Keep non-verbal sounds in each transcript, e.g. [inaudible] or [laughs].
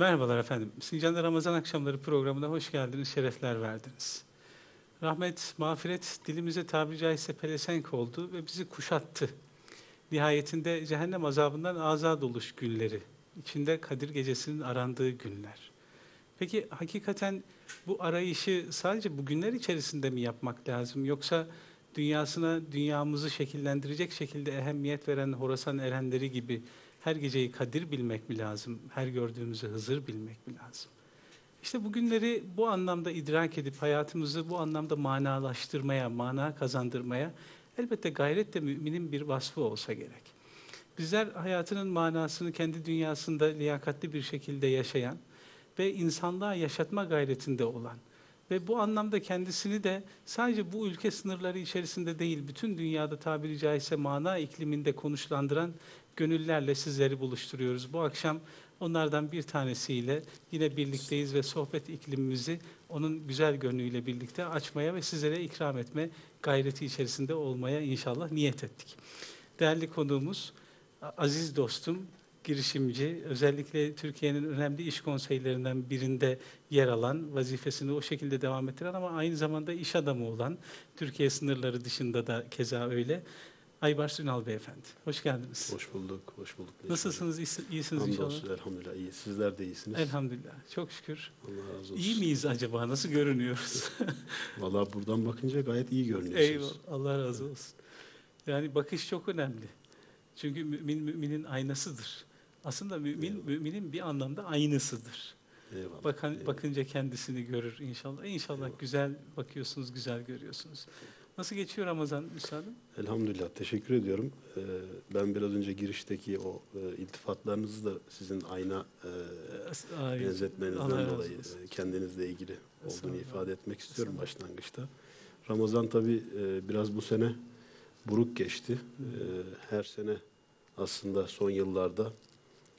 Merhabalar efendim. Sincan'da Ramazan akşamları programına hoş geldiniz, şerefler verdiniz. Rahmet, mağfiret dilimize tabiri caizse pelesenk oldu ve bizi kuşattı. Nihayetinde cehennem azabından azad oluş günleri, içinde Kadir Gecesi'nin arandığı günler. Peki hakikaten bu arayışı sadece bu günler içerisinde mi yapmak lazım yoksa dünyasına dünyamızı şekillendirecek şekilde ehemmiyet veren Horasan erenleri gibi her geceyi Kadir bilmek mi lazım? Her gördüğümüzü Hızır bilmek mi lazım? İşte bugünleri bu anlamda idrak edip hayatımızı bu anlamda manalaştırmaya, mana kazandırmaya elbette gayret de müminin bir vasfı olsa gerek. Bizler hayatının manasını kendi dünyasında liyakatli bir şekilde yaşayan ve insanlığa yaşatma gayretinde olan ve bu anlamda kendisini de sadece bu ülke sınırları içerisinde değil, bütün dünyada tabiri caizse mana ikliminde konuşlandıran gönüllerle sizleri buluşturuyoruz. Bu akşam onlardan bir tanesiyle yine birlikteyiz ve sohbet iklimimizi onun güzel gönlüyle birlikte açmaya ve sizlere ikram etme gayreti içerisinde olmaya inşallah niyet ettik. Değerli konuğumuz, aziz dostum, girişimci, özellikle Türkiye'nin önemli iş konseylerinden birinde yer alan, vazifesini o şekilde devam ettiren ama aynı zamanda iş adamı olan, Türkiye sınırları dışında da keza öyle, Aybars Ünal Beyefendi. Hoş geldiniz. Hoş bulduk, hoş bulduk. Nasılsınız? İyisiniz, iyisiniz Hamdolsun, inşallah. elhamdülillah iyi. Sizler de iyisiniz. Elhamdülillah. Çok şükür. Allah razı olsun. İyi miyiz acaba? Nasıl görünüyoruz? [laughs] Valla buradan bakınca gayet iyi görünüyorsunuz. Eyvallah. Allah razı olsun. Yani bakış çok önemli. Çünkü mümin müminin aynasıdır. Aslında mümin Eyvallah. müminin bir anlamda aynısıdır. Eyvallah. Bakan eyvallah. bakınca kendisini görür inşallah. İnşallah Eyvallah. güzel bakıyorsunuz, güzel görüyorsunuz. Nasıl geçiyor Ramazan müsaaden? Elhamdülillah, teşekkür ediyorum. Ee, ben biraz önce girişteki o e, iltifatlarınızı da sizin ayna e, Ay, benzetmenizden Allah dolayı e, kendinizle ilgili olduğunu ifade etmek istiyorum başlangıçta. Ramazan tabi biraz bu sene buruk geçti. E, her sene aslında son yıllarda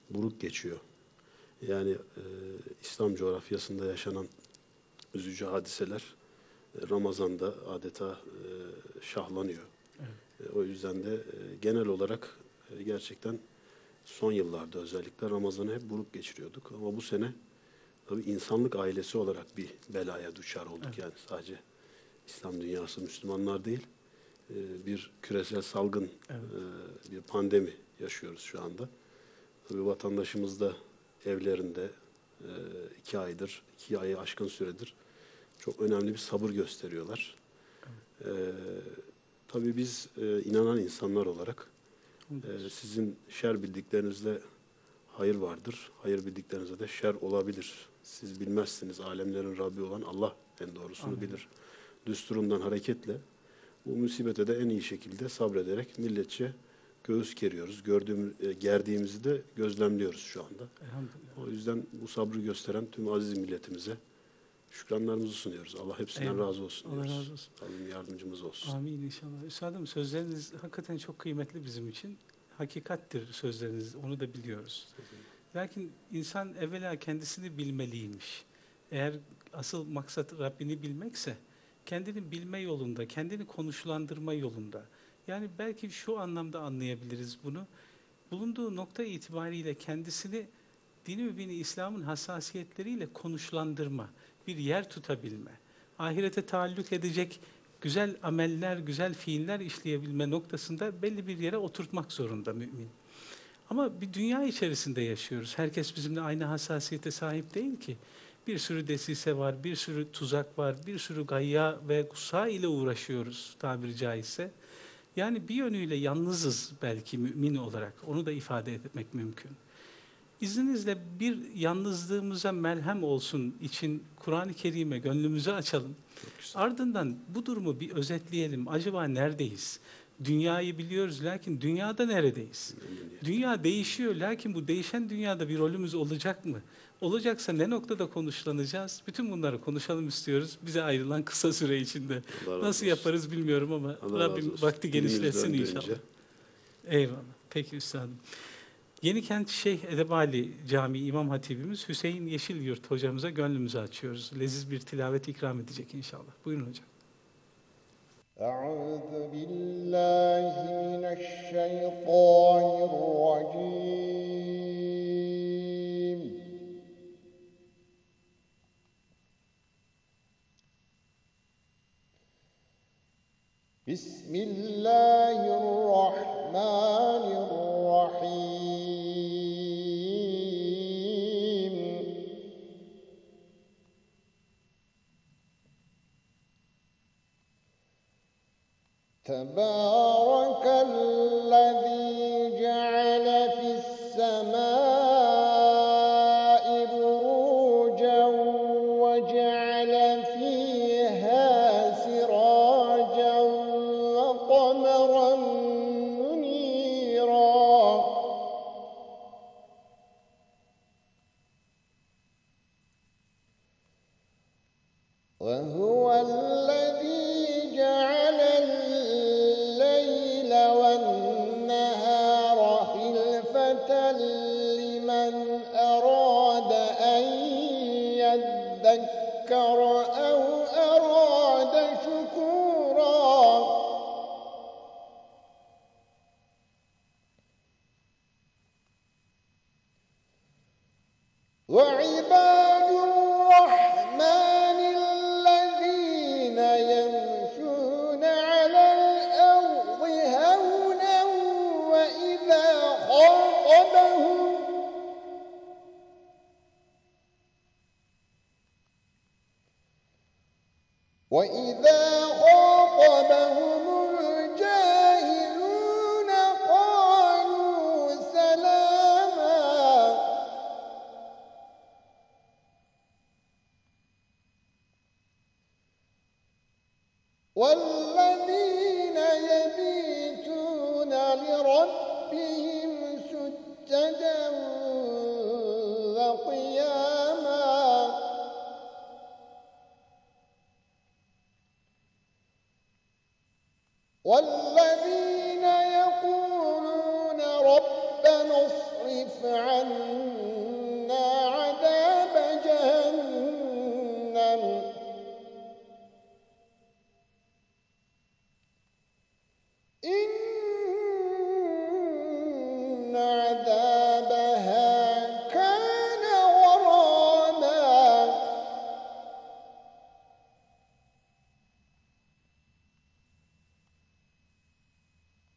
buruk geçiyor. Yani e, İslam coğrafyasında yaşanan üzücü hadiseler e, Ramazan'da adeta e, şahlanıyor. Evet. E, o yüzden de e, genel olarak gerçekten son yıllarda özellikle Ramazan'ı hep buruk geçiriyorduk. Ama bu sene tabii insanlık ailesi olarak bir belaya düşer olduk. Evet. Yani sadece İslam dünyası, Müslümanlar değil, bir küresel salgın, Evet. bir pandemi yaşıyoruz şu anda. Tabii vatandaşımız da evlerinde iki aydır, iki ayı aşkın süredir çok önemli bir sabır gösteriyorlar. E, tabii biz e, inanan insanlar olarak ee, sizin şer bildiklerinizde hayır vardır. Hayır bildiklerinizde de şer olabilir. Siz bilmezsiniz. Alemlerin Rabbi olan Allah en doğrusunu Amin. bilir. Düsturundan hareketle bu musibete de en iyi şekilde sabrederek milletçe göğüs geriyoruz. Gördüğümüz, e, gerdiğimizi de gözlemliyoruz şu anda. O yüzden bu sabrı gösteren tüm aziz milletimize şükranlarımızı sunuyoruz. Allah hepsinden Eyvallah. razı olsun Allah diyoruz. razı olsun. Rabbim yardımcımız olsun. Amin inşallah. Üstadım sözleriniz hakikaten çok kıymetli bizim için. Hakikattir sözleriniz, onu da biliyoruz. Lakin insan evvela kendisini bilmeliymiş. Eğer asıl maksat Rabbini bilmekse, kendini bilme yolunda, kendini konuşlandırma yolunda. Yani belki şu anlamda anlayabiliriz bunu. Bulunduğu nokta itibariyle kendisini dini mübini İslam'ın hassasiyetleriyle konuşlandırma, bir yer tutabilme, ahirete taalluk edecek güzel ameller, güzel fiiller işleyebilme noktasında belli bir yere oturtmak zorunda mümin. Ama bir dünya içerisinde yaşıyoruz. Herkes bizimle aynı hassasiyete sahip değil ki. Bir sürü desise var, bir sürü tuzak var, bir sürü gayya ve gussa ile uğraşıyoruz tabiri caizse. Yani bir yönüyle yalnızız belki mümin olarak. Onu da ifade etmek mümkün. İzninizle bir yalnızlığımıza merhem olsun için Kur'an-ı Kerim'e gönlümüzü açalım. Ardından bu durumu bir özetleyelim. Acaba neredeyiz? Dünyayı biliyoruz lakin dünyada neredeyiz? Dünya değişiyor lakin bu değişen dünyada bir rolümüz olacak mı? Olacaksa ne noktada konuşlanacağız? Bütün bunları konuşalım istiyoruz bize ayrılan kısa süre içinde. Allah Nasıl yaparız bilmiyorum ama Allah Rabbim vakti genişletsin inşallah. Eyvallah. Peki üstadım. Yenikent Şeyh Edebali Camii İmam Hatibimiz Hüseyin Yeşilyurt hocamıza gönlümüzü açıyoruz. Leziz bir tilavet ikram edecek inşallah. Buyurun hocam. أعوذ بالله من الشيطان الرجيم بسم الله الرحمن الرحيم تبارك الذي جعل في السماء يذكر أو أراد شكورا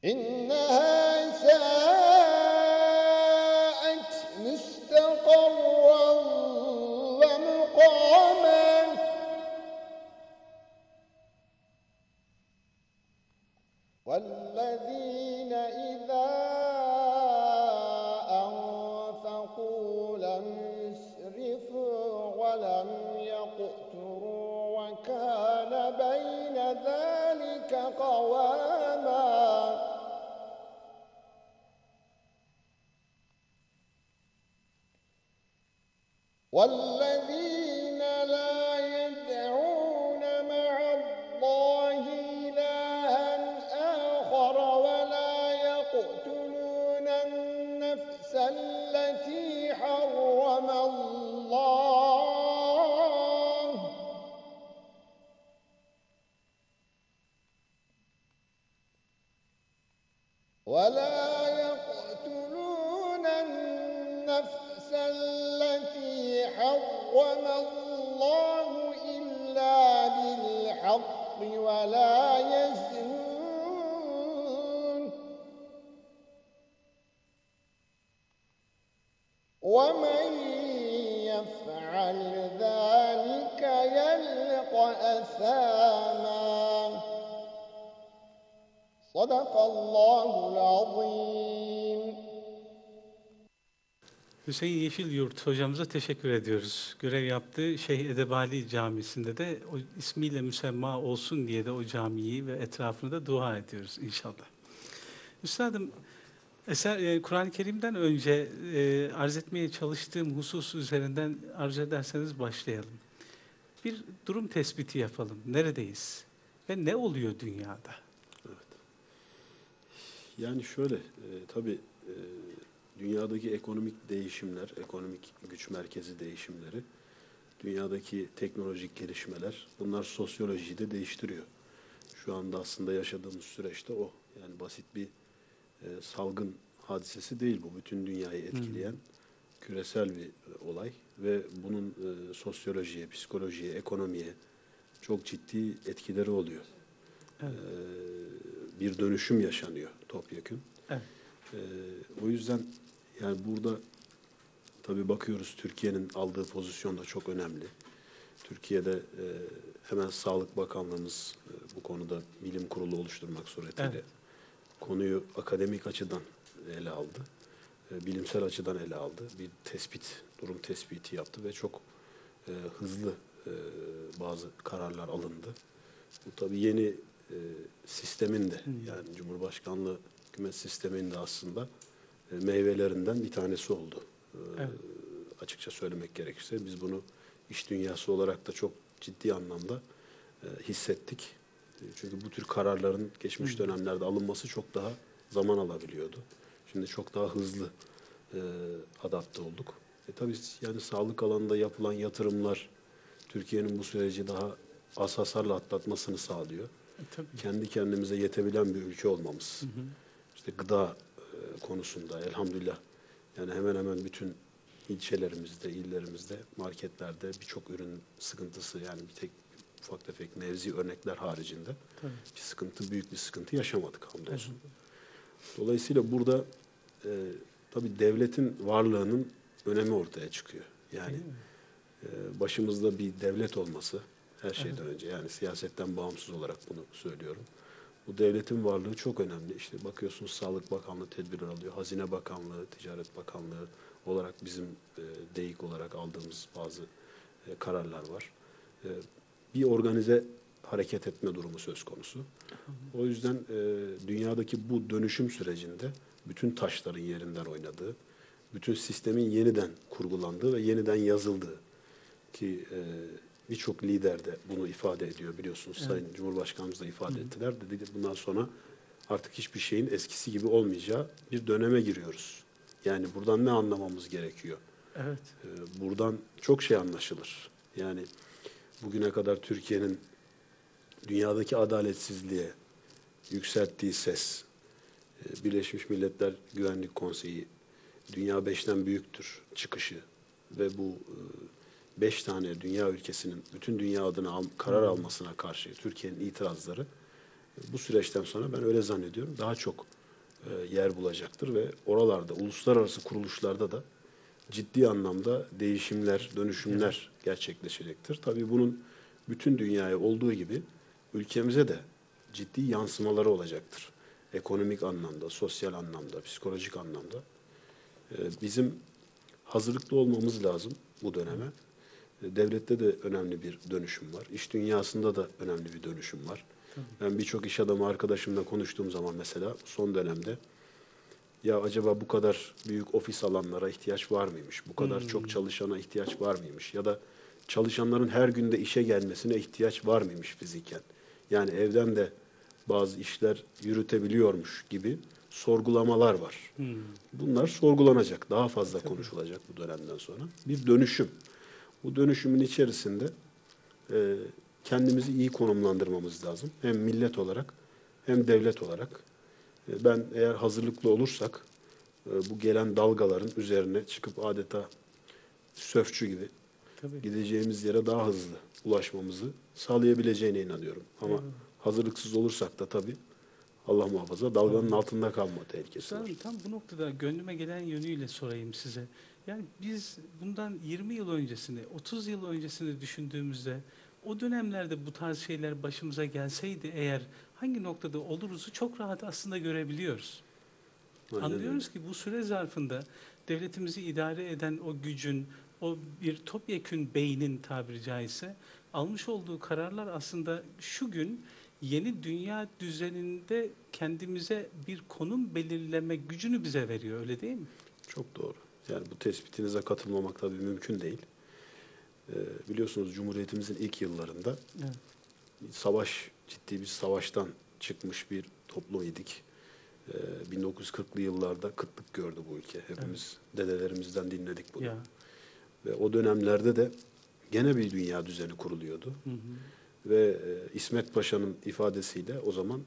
إنها Hüseyin Yeşilyurt hocamıza teşekkür ediyoruz. Görev yaptığı Şeyh Edebali Camisi'nde de o ismiyle müsemma olsun diye de o camiyi ve etrafını da dua ediyoruz inşallah. Üstadım, eser e, Kur'an-ı Kerim'den önce e, arz etmeye çalıştığım husus üzerinden arzu ederseniz başlayalım. Bir durum tespiti yapalım. Neredeyiz? Ve ne oluyor dünyada? Yani şöyle, e, tabii e, dünyadaki ekonomik değişimler, ekonomik güç merkezi değişimleri, dünyadaki teknolojik gelişmeler, bunlar sosyolojiyi de değiştiriyor. Şu anda aslında yaşadığımız süreçte o. Yani basit bir e, salgın hadisesi değil bu. Bütün dünyayı etkileyen küresel bir e, olay ve bunun e, sosyolojiye, psikolojiye, ekonomiye çok ciddi etkileri oluyor. Evet. Ee, bir dönüşüm yaşanıyor topyekün. Evet. Ee, o yüzden yani burada tabii bakıyoruz Türkiye'nin aldığı pozisyon da çok önemli. Türkiye'de e, hemen Sağlık Bakanlığımız e, bu konuda bilim kurulu oluşturmak suretiyle Evet. konuyu akademik açıdan ele aldı. E, bilimsel açıdan ele aldı. Bir tespit, durum tespiti yaptı ve çok e, hızlı e, bazı kararlar alındı. Bu tabii yeni e, sistemin de yani Cumhurbaşkanlığı hükümet sisteminin de aslında meyvelerinden bir tanesi oldu. E, Evet. Açıkça söylemek gerekirse biz bunu iş dünyası olarak da çok ciddi anlamda e, hissettik. E, Çünkü bu tür kararların geçmiş dönemlerde alınması çok daha zaman alabiliyordu. Şimdi çok daha hızlı e, adapte olduk. E tabii yani sağlık alanında yapılan yatırımlar Türkiye'nin bu süreci daha az hasarla atlatmasını sağlıyor. E, tabii. Kendi kendimize yetebilen bir ülke olmamız. İşte gıda e, konusunda elhamdülillah yani hemen hemen bütün ilçelerimizde, illerimizde, marketlerde birçok ürün sıkıntısı yani bir tek ufak tefek mevzi örnekler haricinde Tabii. bir sıkıntı, büyük bir sıkıntı yaşamadık hamdolsun. Dolayısıyla burada e, tabii devletin varlığının önemi ortaya çıkıyor. Yani e, başımızda bir devlet olması her şeyden önce yani siyasetten bağımsız olarak bunu söylüyorum. Bu devletin varlığı çok önemli. İşte bakıyorsunuz Sağlık Bakanlığı tedbirler alıyor. Hazine Bakanlığı, Ticaret Bakanlığı olarak bizim e, DEİK olarak aldığımız bazı e, kararlar var. E, bir organize hareket etme durumu söz konusu. O yüzden e, dünyadaki bu dönüşüm sürecinde bütün taşların yerinden oynadığı, bütün sistemin yeniden kurgulandığı ve yeniden yazıldığı ki e, birçok lider de bunu ifade ediyor biliyorsunuz. Sayın Cumhurbaşkanımız da ifade ettiler. Dedi ki bundan sonra artık hiçbir şeyin eskisi gibi olmayacağı bir döneme giriyoruz. Yani buradan ne anlamamız gerekiyor? Evet. Ee, buradan çok şey anlaşılır. Yani bugüne kadar Türkiye'nin dünyadaki adaletsizliğe yükselttiği ses, e, Birleşmiş Milletler Güvenlik Konseyi, dünya beşten büyüktür çıkışı ve bu e, beş tane dünya ülkesinin bütün dünya adına al- karar almasına karşı Türkiye'nin itirazları e, bu süreçten sonra ben öyle zannediyorum daha çok e, yer bulacaktır ve oralarda uluslararası kuruluşlarda da ciddi anlamda değişimler, dönüşümler gerçekleşecektir. Tabii bunun bütün dünyaya olduğu gibi ülkemize de ciddi yansımaları olacaktır. Ekonomik anlamda, sosyal anlamda, psikolojik anlamda. Ee, Bizim hazırlıklı olmamız lazım bu döneme. Devlette de önemli bir dönüşüm var. İş dünyasında da önemli bir dönüşüm var. Ben birçok iş adamı arkadaşımla konuştuğum zaman mesela son dönemde ya acaba bu kadar büyük ofis alanlara ihtiyaç var mıymış? Bu kadar çok çalışana ihtiyaç var mıymış? Ya da çalışanların her günde işe gelmesine ihtiyaç var mıymış fiziken? Yani evden de bazı işler yürütebiliyormuş gibi sorgulamalar var. Bunlar sorgulanacak, daha fazla konuşulacak bu dönemden sonra. Bir dönüşüm. Bu dönüşümün içerisinde e, kendimizi iyi konumlandırmamız lazım. Hem millet olarak hem devlet olarak. E, Ben eğer hazırlıklı olursak e, bu gelen dalgaların üzerine çıkıp adeta sörfçü gibi Tabii. gideceğimiz yere daha hızlı ulaşmamızı sağlayabileceğine inanıyorum. Ama hazırlıksız olursak da tabii Allah muhafaza dalganın altında kalma tehlikesi var. Tam bu noktada gönlüme gelen yönüyle sorayım size. Yani biz bundan 20 yıl öncesini, 30 yıl öncesini düşündüğümüzde o dönemlerde bu tarz şeyler başımıza gelseydi eğer hangi noktada oluruzu çok rahat aslında görebiliyoruz. Aynen Anlıyoruz ki bu süre zarfında devletimizi idare eden o gücün, o bir topyekün beynin tabiri caizse almış olduğu kararlar aslında şu gün yeni dünya düzeninde kendimize bir konum belirleme gücünü bize veriyor öyle değil mi? Çok doğru. Yani bu tespitinize katılmamak tabii mümkün değil. Ee, biliyorsunuz Cumhuriyetimizin ilk yıllarında Evet. savaş, ciddi bir savaştan çıkmış bir toplum idik. Ee, 1940'lı yıllarda kıtlık gördü bu ülke. Hepimiz dedelerimizden dinledik bunu. Ya. Ve o dönemlerde de gene bir dünya düzeni kuruluyordu. Hı hı. Ve e, İsmet Paşa'nın ifadesiyle o zaman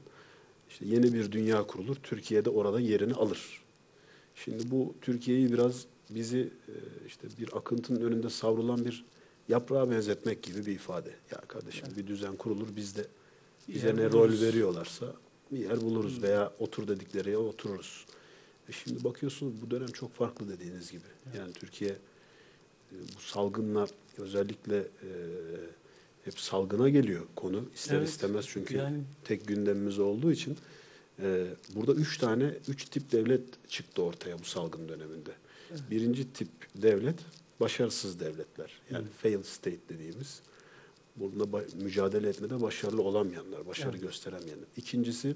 işte yeni bir dünya kurulur. Türkiye'de orada yerini alır. Şimdi bu Türkiye'yi biraz bizi e, işte bir akıntının önünde savrulan bir yaprağa benzetmek gibi bir ifade. Ya kardeşim bir düzen kurulur biz de Bize ne rol veriyorlarsa bir yer buluruz veya otur dedikleri yere otururuz. E şimdi bakıyorsunuz bu dönem çok farklı dediğiniz gibi. Yani Türkiye e, bu salgınla özellikle e, hep salgına geliyor konu ister Evet, istemez çünkü yani- tek gündemimiz olduğu için e, burada üç tane üç tip devlet çıktı ortaya bu salgın döneminde. Birinci tip devlet başarısız devletler yani failed state dediğimiz bunda ba- mücadele etmede başarılı olamayanlar, başarı Evet. gösteremeyenler. İkincisi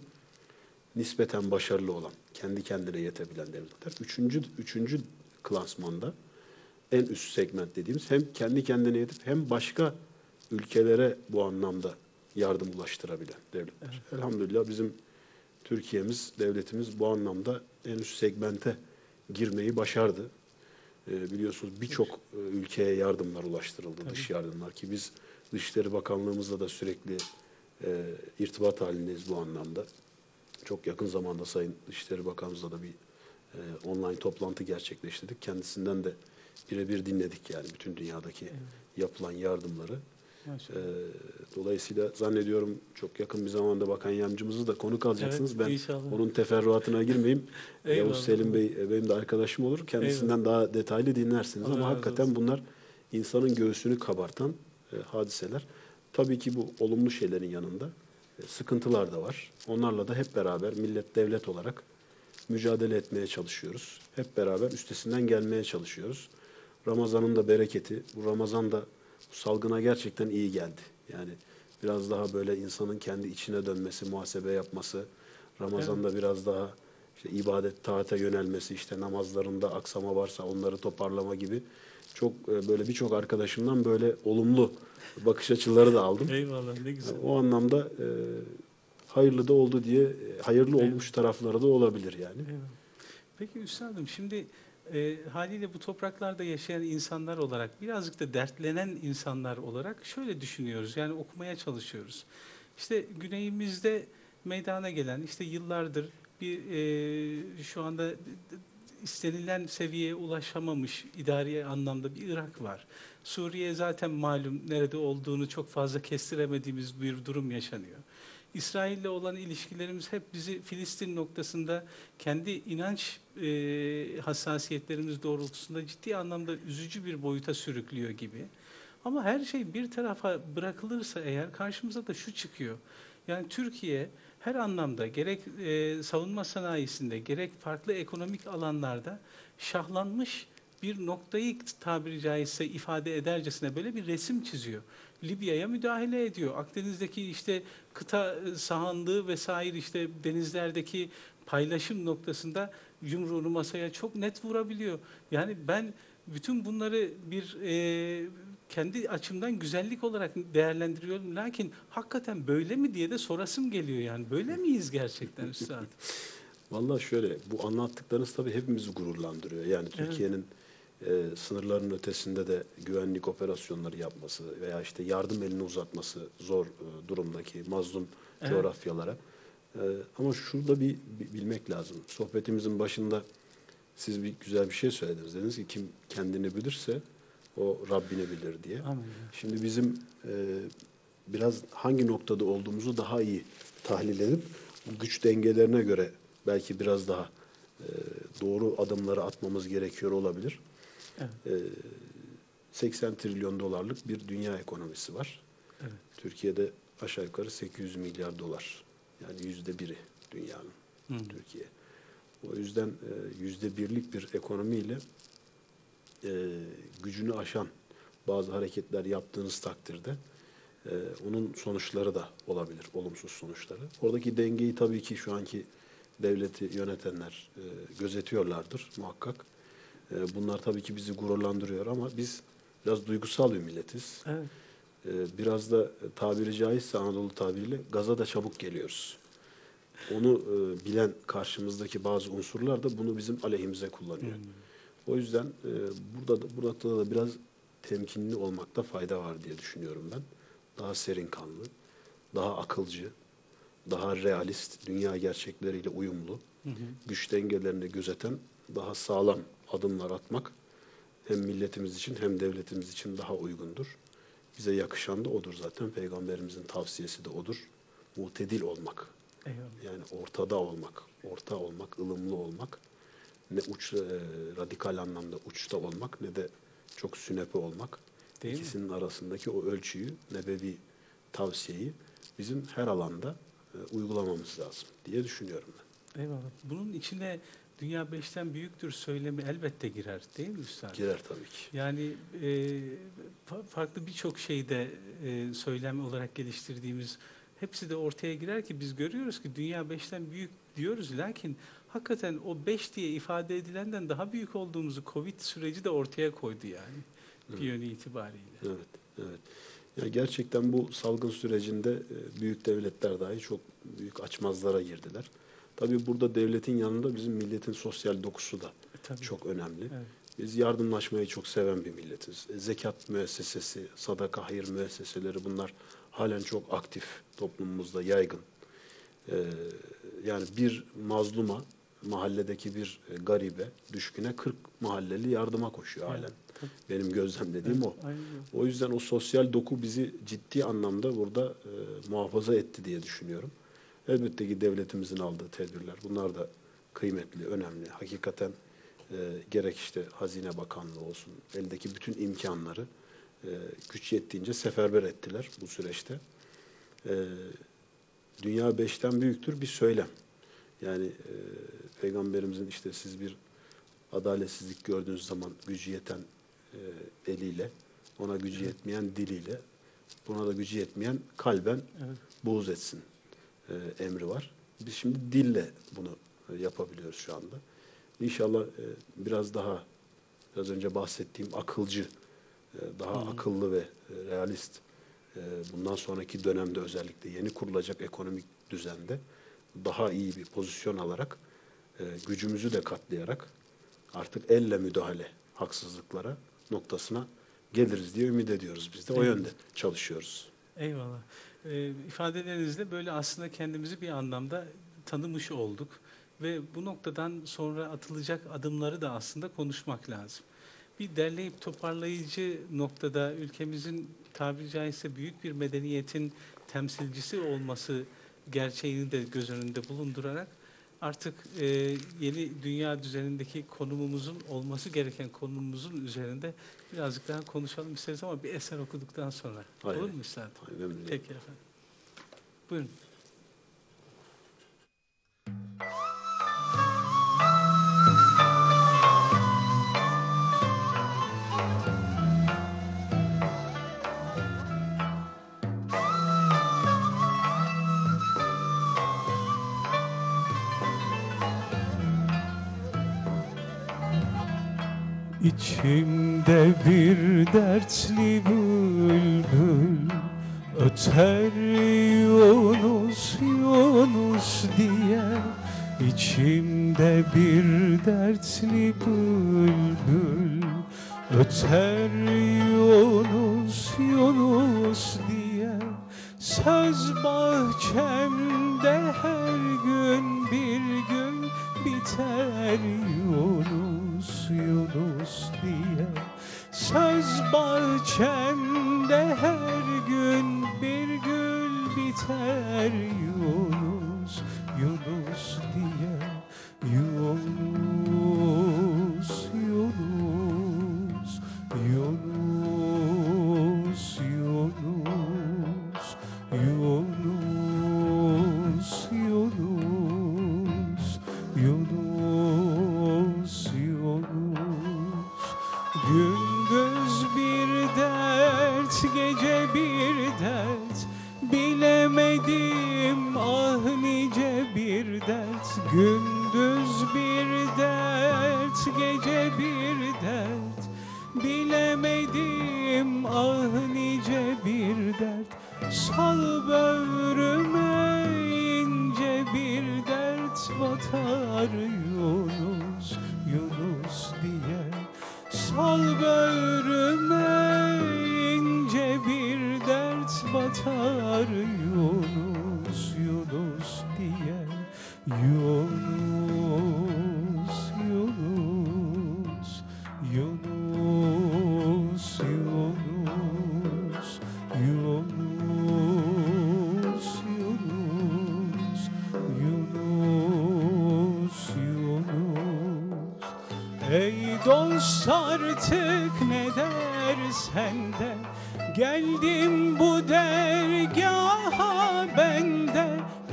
nispeten başarılı olan, kendi kendine yetebilen devletler. Üçüncü, üçüncü klasmanda en üst segment dediğimiz hem kendi kendine yetip hem başka ülkelere bu anlamda yardım ulaştırabilen devletler. Elhamdülillah bizim Türkiye'miz, devletimiz bu anlamda en üst segmente girmeyi başardı. Ee, biliyorsunuz birçok e, ülkeye yardımlar ulaştırıldı, dış yardımlar ki biz Dışişleri Bakanlığımızla da sürekli e, irtibat halindeyiz bu anlamda. Çok yakın zamanda Sayın Dışişleri Bakanımızla da bir e, online toplantı gerçekleştirdik. Kendisinden de birebir dinledik yani bütün dünyadaki yapılan yardımları. Maşallah. E, dolayısıyla zannediyorum çok yakın bir zamanda Bakan Yardımcımızı da konuk alacaksınız. Evet, ben inşallah. onun teferruatına girmeyeyim. [laughs] Eyvallah. Yavuz Selim Bey e, benim de arkadaşım olur. Kendisinden daha detaylı dinlersiniz. Allah Ama hakikaten olsun. bunlar insanın göğsünü kabartan e, hadiseler. Tabii ki bu olumlu şeylerin yanında e, sıkıntılar da var. Onlarla da hep beraber millet devlet olarak mücadele etmeye çalışıyoruz. Hep beraber üstesinden gelmeye çalışıyoruz. Ramazan'ın da bereketi, bu Ramazan da bu salgına gerçekten iyi geldi. Yani biraz daha böyle insanın kendi içine dönmesi, muhasebe yapması, Ramazan'da biraz daha işte ibadet, taate yönelmesi, işte namazlarında aksama varsa onları toparlama gibi çok e, böyle birçok arkadaşımdan böyle olumlu bakış açıları da aldım. Eyvallah ne güzel. O anlamda e, hayırlı da oldu diye, e, hayırlı olmuş tarafları da olabilir yani. Eyvallah. Peki üstadım şimdi e, haliyle bu topraklarda yaşayan insanlar olarak birazcık da dertlenen insanlar olarak şöyle düşünüyoruz. Yani okumaya çalışıyoruz. İşte güneyimizde meydana gelen işte yıllardır bir e, şu anda istenilen seviyeye ulaşamamış idari anlamda bir Irak var. Suriye zaten malum nerede olduğunu çok fazla kestiremediğimiz bir durum yaşanıyor. İsrail'le olan ilişkilerimiz hep bizi Filistin noktasında kendi inanç e, hassasiyetlerimiz doğrultusunda ciddi anlamda üzücü bir boyuta sürüklüyor gibi. Ama her şey bir tarafa bırakılırsa eğer karşımıza da şu çıkıyor. Yani Türkiye her anlamda gerek e, savunma sanayisinde gerek farklı ekonomik alanlarda şahlanmış bir noktayı tabiri caizse ifade edercesine böyle bir resim çiziyor. Libya'ya müdahale ediyor. Akdeniz'deki işte kıta e, sahanlığı vesaire işte denizlerdeki paylaşım noktasında yumruğunu masaya çok net vurabiliyor. Yani ben bütün bunları bir e, kendi açımdan güzellik olarak değerlendiriyorum. Lakin hakikaten böyle mi diye de sorasım geliyor yani. Böyle miyiz gerçekten [laughs] Üstad? Vallahi şöyle, bu anlattıklarınız tabii hepimizi gururlandırıyor. Yani Evet. E, sınırların ötesinde de güvenlik operasyonları yapması veya işte yardım elini uzatması zor e, durumdaki mazlum Evet. coğrafyalara. E, ama şurada bir, bir bilmek lazım. Sohbetimizin başında siz bir güzel bir şey söylediniz. Dediniz ki kim kendini bilirse o Rabbini bilir diye. Amin. Şimdi bizim e, biraz hangi noktada olduğumuzu daha iyi tahlil edip güç dengelerine göre belki biraz daha e, doğru adımları atmamız gerekiyor olabilir. Evet. E, 80 trilyon dolarlık bir dünya ekonomisi var. Evet. Türkiye'de aşağı yukarı 800 milyar dolar. Yani yüzde biri dünyanın Hı. Türkiye. O yüzden e, yüzde birlik bir ekonomiyle e, gücünü aşan bazı hareketler yaptığınız takdirde e, onun sonuçları da olabilir, olumsuz sonuçları. Oradaki dengeyi tabii ki şu anki devleti yönetenler e, gözetiyorlardır muhakkak. E, bunlar tabii ki bizi gururlandırıyor ama biz biraz duygusal bir milletiz. Evet. E, biraz da tabiri caizse Anadolu tabiriyle gaza da çabuk geliyoruz. Onu e, bilen karşımızdaki bazı unsurlar da bunu bizim aleyhimize kullanıyor. O yüzden e, burada da, burada da biraz temkinli olmakta fayda var diye düşünüyorum ben. Daha serin kanlı, daha akılcı, daha realist, dünya gerçekleriyle uyumlu, güç dengelerini gözeten daha sağlam adımlar atmak hem milletimiz için hem devletimiz için daha uygundur. Bize yakışan da odur zaten. Peygamberimizin tavsiyesi de odur. mutedil olmak. Eyvallah. Yani ortada olmak, orta olmak, ılımlı olmak. Ne uç, e, radikal anlamda uçta olmak ne de çok sünepe olmak. Değil mi? İkisinin arasındaki o ölçüyü, nebevi tavsiyeyi bizim her alanda e, uygulamamız lazım diye düşünüyorum ben. Eyvallah. Bunun içine dünya beşten büyüktür söylemi elbette girer değil mi Üstad? Girer tabii ki. Yani e, fa- farklı birçok şeyde e, söylem olarak geliştirdiğimiz hepsi de ortaya girer ki biz görüyoruz ki dünya beşten büyük diyoruz lakin hakikaten o beş diye ifade edilenden daha büyük olduğumuzu Covid süreci de ortaya koydu yani bir yönü itibariyle. Evet, evet. Ya gerçekten bu salgın sürecinde e, büyük devletler dahi çok büyük açmazlara girdiler. Tabii burada devletin yanında bizim milletin sosyal dokusu da E, tabii. çok önemli. Evet. Biz yardımlaşmayı çok seven bir milletiz. E, Zekat müessesesi, sadaka hayır müesseseleri bunlar halen çok aktif toplumumuzda yaygın. Ee, yani bir mazluma, mahalledeki bir e, garibe, düşküne 40 mahalleli yardıma koşuyor halen. Benim gözlemlediğim o. Aynen. O yüzden o sosyal doku bizi ciddi anlamda burada e, muhafaza etti diye düşünüyorum. Elbette ki devletimizin aldığı tedbirler bunlar da kıymetli, önemli. Hakikaten e, gerek işte Hazine Bakanlığı olsun, eldeki bütün imkanları e, güç yettiğince seferber ettiler bu süreçte. E, dünya beşten büyüktür bir söylem. Yani e, Peygamberimizin işte siz bir adaletsizlik gördüğünüz zaman gücü yeten e, eliyle, ona gücü yetmeyen diliyle, buna da gücü yetmeyen kalben Evet. buğz etsin e, emri var. Biz şimdi dille bunu e, yapabiliyoruz şu anda. İnşallah e, biraz daha biraz önce bahsettiğim akılcı, e, daha akıllı ve e, realist e, bundan sonraki dönemde özellikle yeni kurulacak ekonomik düzende daha iyi bir pozisyon alarak e, gücümüzü de katlayarak artık elle müdahale haksızlıklara noktasına geliriz diye ümit ediyoruz biz de. O Evet. yönde çalışıyoruz. Eyvallah. Ee, ifadelerinizle böyle aslında kendimizi bir anlamda tanımış olduk ve bu noktadan sonra atılacak adımları da aslında konuşmak lazım. Bir derleyip toparlayıcı noktada ülkemizin tabiri caizse büyük bir medeniyetin temsilcisi olması gerçeğini de göz önünde bulundurarak artık e, yeni dünya düzenindeki konumumuzun olması gereken konumumuzun üzerinde birazcık daha konuşalım isteriz ama bir eser okuduktan sonra. Hay Olur mu Üstad? Aynen. Peki efendim. Buyurun. İçimde bir dertli bülbül Öter Yunus Yunus diye. İçimde bir dertli bülbül Öter Yunus Yunus diye. Söz bahçemde her gün bir gün biter Yunus Yunus diye. Söz bahçemde her gün bir gül biter Yunus Yunus diye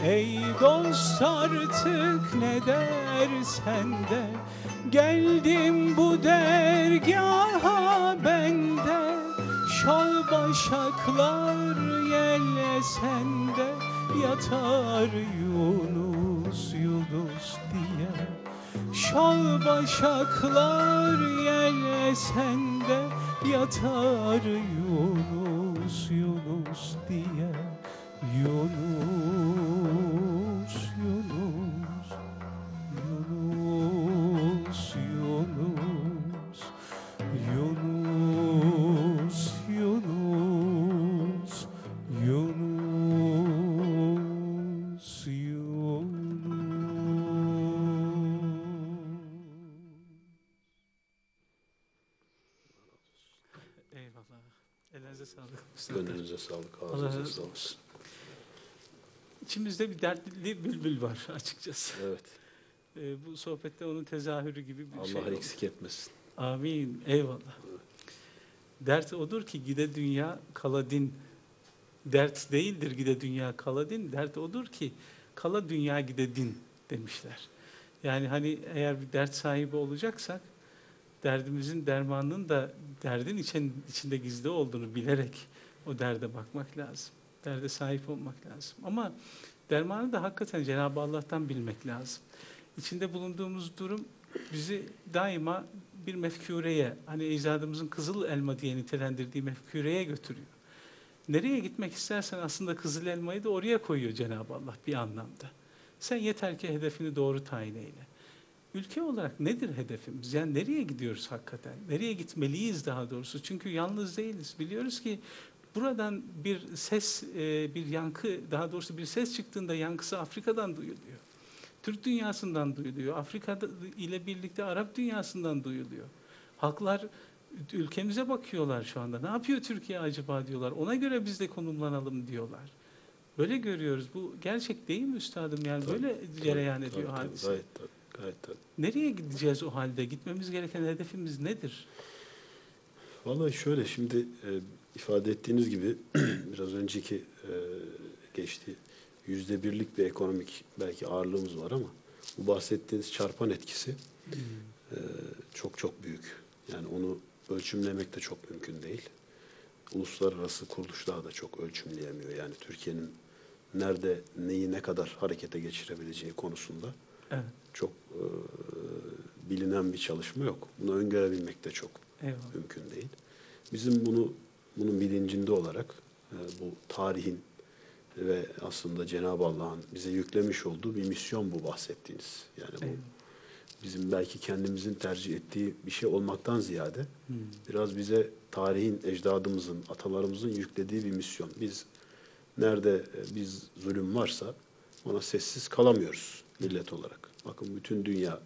Ey dost artık ne dersen de Geldim bu dergaha bende. Şal başaklar yellesende Yatar Yunus Yunus diye. Şal başaklar yellesende Yatar Yunus Yunus diye. Yunus sağlık. Gönlünüze sağlık, Allah ağzınıza sağlık. İçimizde bir dertli bülbül var [laughs] açıkçası. Evet. Ee, bu sohbette onun tezahürü gibi bir şey Allah oldu. eksik etmesin. Amin. Eyvallah. Dert odur ki gide dünya kala din. Dert değildir gide dünya kala din. Dert odur ki kala dünya gide din demişler. Yani hani eğer bir dert sahibi olacaksak derdimizin dermanının da derdin için, içinde gizli olduğunu bilerek o derde bakmak lazım. Derde sahip olmak lazım. Ama dermanı da hakikaten Cenab-ı Allah'tan bilmek lazım. İçinde bulunduğumuz durum bizi daima bir mefkureye, hani ecdadımızın kızıl elma diye nitelendirdiği mefkureye götürüyor. Nereye gitmek istersen aslında kızıl elmayı da oraya koyuyor Cenab-ı Allah bir anlamda. Sen yeter ki hedefini doğru tayin eyle. Ülke olarak nedir hedefimiz? Yani nereye gidiyoruz hakikaten? Nereye gitmeliyiz daha doğrusu? Çünkü yalnız değiliz. Biliyoruz ki buradan bir ses, e, bir yankı, daha doğrusu bir ses çıktığında yankısı Afrika'dan duyuluyor. Türk dünyasından duyuluyor. Afrika ile birlikte Arap dünyasından duyuluyor. Halklar ülkemize bakıyorlar şu anda. Ne yapıyor Türkiye acaba diyorlar. Ona göre biz de konumlanalım diyorlar. Böyle görüyoruz. Bu gerçek değil mi üstadım? Yani Tabii, böyle cereyan ediyor tabii, hadise. Gayet tabii. Gayet tabii. Nereye gideceğiz o halde? Gitmemiz gereken hedefimiz nedir? Vallahi şöyle şimdi e, ifade ettiğiniz gibi [clears throat] biraz önceki e, geçti yüzde birlik bir ekonomik belki ağırlığımız var ama bu bahsettiğiniz çarpan etkisi e, çok çok büyük. Yani onu ölçümlemek de çok mümkün değil. Uluslararası kuruluşlar da çok ölçümleyemiyor. Yani Türkiye'nin nerede neyi ne kadar harekete geçirebileceği konusunda Evet. çok e, bilinen bir çalışma yok. Bunu öngörebilmek de çok Eyvallah. mümkün değil. Bizim bunu bunun bilincinde olarak e, bu tarihin ve aslında Cenab-ı Allah'ın bize yüklemiş olduğu bir misyon bu bahsettiğiniz. Yani bu bizim belki kendimizin tercih ettiği bir şey olmaktan ziyade Hmm. biraz bize tarihin, ecdadımızın, atalarımızın yüklediği bir misyon. Biz nerede e, biz zulüm varsa ona sessiz kalamıyoruz millet olarak. Bakın bütün dünya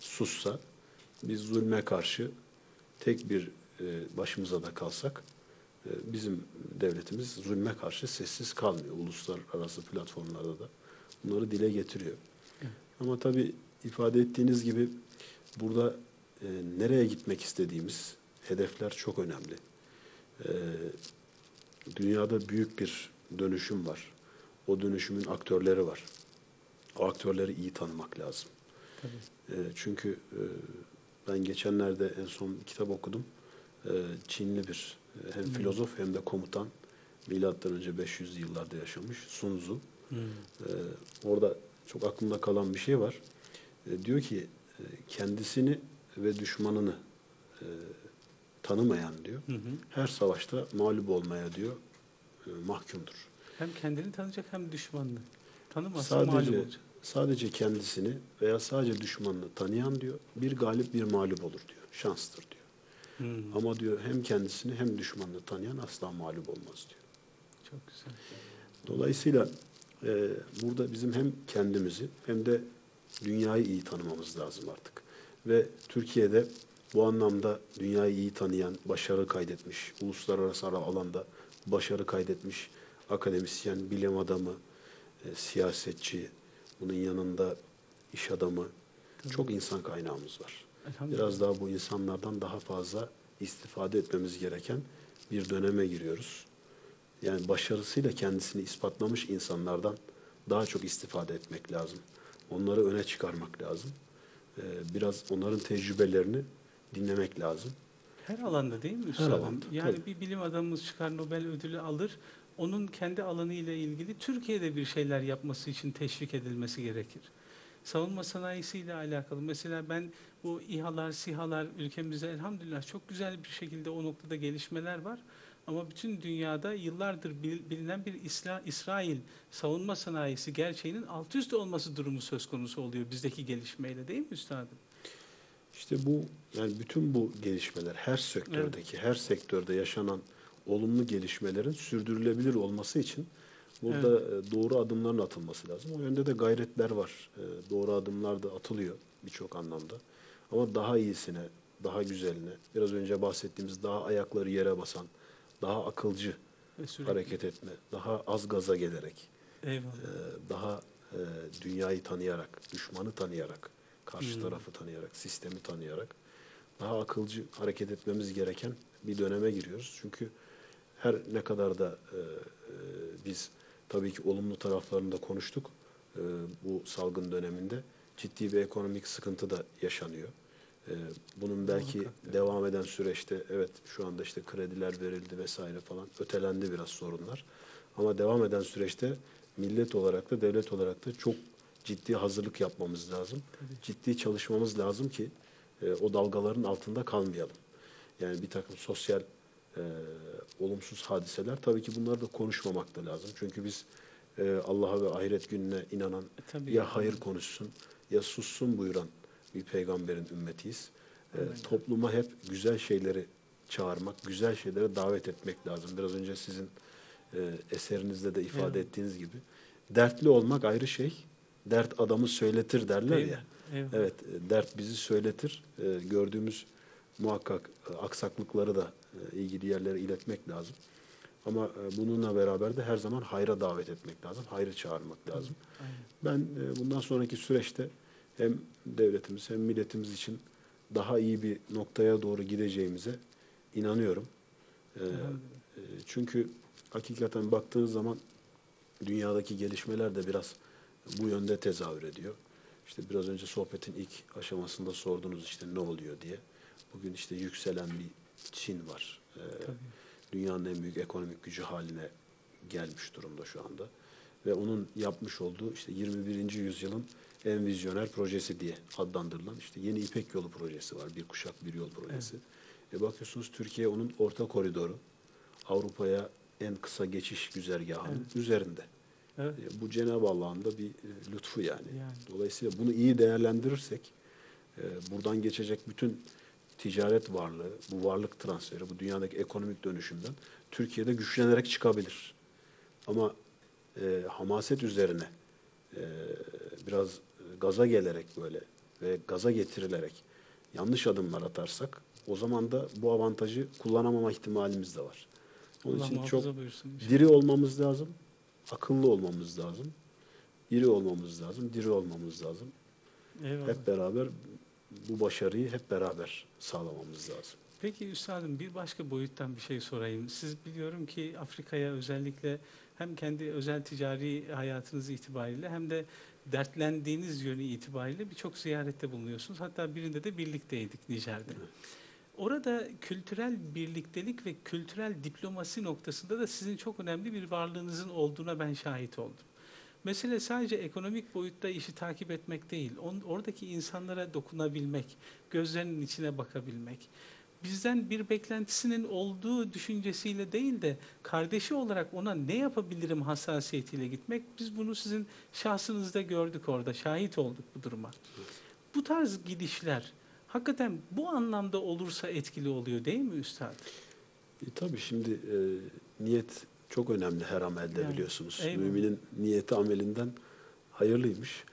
sussa biz zulme karşı tek bir e, başımıza da kalsak bizim devletimiz zulme karşı sessiz kalmıyor. Uluslararası platformlarda da bunları dile getiriyor. Ama tabii ifade ettiğiniz gibi burada e, nereye gitmek istediğimiz hedefler çok önemli. E, dünyada büyük bir dönüşüm var. O dönüşümün aktörleri var. O aktörleri iyi tanımak lazım. Tabii. E, çünkü e, ben geçenlerde en son kitap okudum. E, Çinli bir hem filozof hem de komutan. Milattan önce 500 yıllarda yaşamış Sun Tzu. Hmm. E, orada çok aklımda kalan bir şey var. E, diyor ki e, kendisini ve düşmanını e, tanımayan diyor. Hı hı. Her savaşta mağlup olmaya diyor e, mahkumdur. Hem kendini tanıyacak hem düşmanını. Tanımazsa mağlup Sadece olacak. sadece kendisini veya sadece düşmanını tanıyan diyor bir galip bir mağlup olur diyor. Şanstır diyor. Hmm. Ama diyor hem kendisini hem düşmanını tanıyan asla mağlup olmaz diyor. Çok güzel. Dolayısıyla e, burada bizim hem kendimizi hem de dünyayı iyi tanımamız lazım artık. Ve Türkiye'de bu anlamda dünyayı iyi tanıyan, başarı kaydetmiş, uluslararası alanda başarı kaydetmiş akademisyen, bilim adamı, e, siyasetçi, bunun yanında iş adamı, çok insan kaynağımız var. Biraz daha bu insanlardan daha fazla istifade etmemiz gereken bir döneme giriyoruz. Yani başarısıyla kendisini ispatlamış insanlardan daha çok istifade etmek lazım. Onları öne çıkarmak lazım. Ee, Biraz onların tecrübelerini dinlemek lazım. Her alanda değil mi üstadım? alanda, yani tabii. bir bilim adamımız çıkar Nobel ödülü alır. Onun kendi alanı ile ilgili Türkiye'de bir şeyler yapması için teşvik edilmesi gerekir. Savunma sanayisiyle alakalı. Mesela ben bu İHA'lar, SİHA'lar ülkemizde elhamdülillah çok güzel bir şekilde o noktada gelişmeler var. Ama bütün dünyada yıllardır bil- bilinen bir İsla, İsrail savunma sanayisi gerçeğinin alt üst olması durumu söz konusu oluyor bizdeki gelişmeyle değil mi üstadım? İşte bu yani bütün bu gelişmeler her sektördeki her sektörde yaşanan olumlu gelişmelerin sürdürülebilir olması için burada e, doğru adımların atılması lazım. O yönde de gayretler var. E, Doğru adımlar da atılıyor birçok anlamda. Ama daha iyisine, daha güzeline, biraz önce bahsettiğimiz daha ayakları yere basan, daha akılcı Ve sürekli- hareket etme, daha az gaza gelerek, Eyvallah. e, daha e, dünyayı tanıyarak, düşmanı tanıyarak, karşı Hmm. tarafı tanıyarak, sistemi tanıyarak daha akılcı hareket etmemiz gereken bir döneme giriyoruz. Çünkü her ne kadar da e, e, biz tabii ki olumlu taraflarını da konuştuk e, bu salgın döneminde ciddi bir ekonomik sıkıntı da yaşanıyor. E, bunun belki Muhakkak. devam eden süreçte evet şu anda işte krediler verildi vesaire falan ötelendi biraz sorunlar. Ama devam eden süreçte millet olarak da devlet olarak da çok ciddi hazırlık yapmamız lazım. Ciddi çalışmamız lazım ki e, o dalgaların altında kalmayalım. Yani bir takım sosyal e, olumsuz hadiseler tabii ki bunları da konuşmamak da lazım. Çünkü biz e, Allah'a ve ahiret gününe inanan E, tabii. ya hayır konuşsun ya sussun buyuran bir peygamberin ümmetiyiz. E, topluma hep güzel şeyleri çağırmak, güzel şeylere davet etmek lazım. Biraz önce sizin e, eserinizde de ifade Evet. ettiğiniz gibi. Dertli olmak ayrı şey. Dert adamı söyletir derler Değil ya. Evet, e, dert bizi söyletir. E, gördüğümüz muhakkak e, aksaklıkları da ilgili yerlere iletmek lazım. Ama e, bununla beraber de her zaman hayra davet etmek lazım, hayrı çağırmak lazım. Aynen. Ben e, bundan sonraki süreçte hem devletimiz hem milletimiz için daha iyi bir noktaya doğru gideceğimize inanıyorum. E, e, Çünkü hakikaten baktığınız zaman dünyadaki gelişmeler de biraz bu yönde tezahür ediyor. İşte biraz önce sohbetin ilk aşamasında sordunuz işte ne oluyor diye. Bugün işte yükselen bir Çin var. Tabii. dünyanın en büyük ekonomik gücü haline gelmiş durumda şu anda. Ve onun yapmış olduğu işte 21. yüzyılın en vizyoner projesi diye adlandırılan işte yeni İpek Yolu projesi var. Bir kuşak bir yol projesi. E bakıyorsunuz Türkiye onun orta koridoru. Avrupa'ya en kısa geçiş güzergahının Evet. üzerinde. Evet. E, Bu Cenab-ı Allah'ın da bir e, lütfu yani. Yani. Dolayısıyla bunu iyi değerlendirirsek e, buradan geçecek bütün ticaret varlığı, bu varlık transferi, bu dünyadaki ekonomik dönüşümden Türkiye'de güçlenerek çıkabilir. Ama e, hamaset üzerine e, biraz gaza gelerek böyle ve gaza getirilerek yanlış adımlar atarsak o zaman da bu avantajı kullanamama ihtimalimiz de var. Onun Allah için çok diri olmamız lazım, akıllı olmamız lazım, iri olmamız lazım, diri olmamız lazım. Eyvallah. Hep beraber bu başarıyı hep beraber sağlamamız lazım. Peki üstadım bir başka boyuttan bir şey sorayım. Siz biliyorum ki Afrika'ya özellikle hem kendi özel ticari hayatınız itibariyle hem de dertlendiğiniz yönü itibariyle birçok ziyarette bulunuyorsunuz. Hatta birinde de birlikteydik Nijer'de. Orada kültürel birliktelik ve kültürel diplomasi noktasında da sizin çok önemli bir varlığınızın olduğuna ben şahit oldum. Mesele sadece ekonomik boyutta işi takip etmek değil, on, oradaki insanlara dokunabilmek, gözlerinin içine bakabilmek. Bizden bir beklentisinin olduğu düşüncesiyle değil de kardeşi olarak ona ne yapabilirim hassasiyetiyle gitmek. Biz bunu sizin şahsınızda gördük orada, şahit olduk bu duruma. Bu tarz gidişler hakikaten bu anlamda olursa etkili oluyor değil mi üstad? E, tabii şimdi e, niyet çok önemli her amelde Yani, biliyorsunuz. eyvallah. Müminin niyeti amelinden hayırlıymış.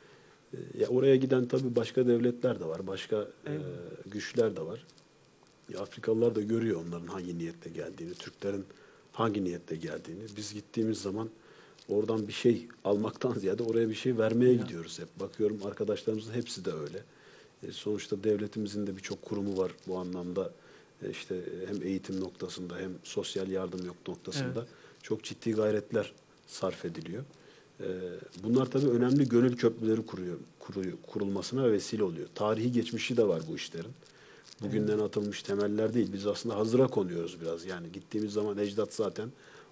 E, ya oraya giden tabii başka devletler de var, başka e, güçler de var. Ya Afrikalılar da görüyor onların hangi niyetle geldiğini, Türklerin hangi niyetle geldiğini. Biz gittiğimiz zaman oradan bir şey almaktan [laughs] ziyade oraya bir şey vermeye Ya. gidiyoruz hep. Bakıyorum arkadaşlarımızın hepsi de öyle. E, sonuçta devletimizin de birçok kurumu var bu anlamda. E, işte hem eğitim noktasında hem sosyal yardım yok noktasında çok ciddi gayretler sarf ediliyor. E, bunlar tabii önemli gönül köprüleri kuruyor, kuruyor, kurulmasına vesile oluyor. Tarihi geçmişi de var bu işlerin. Bugünden atılmış temeller değil. Biz aslında hazıra konuyoruz biraz. Yani gittiğimiz zaman ecdat zaten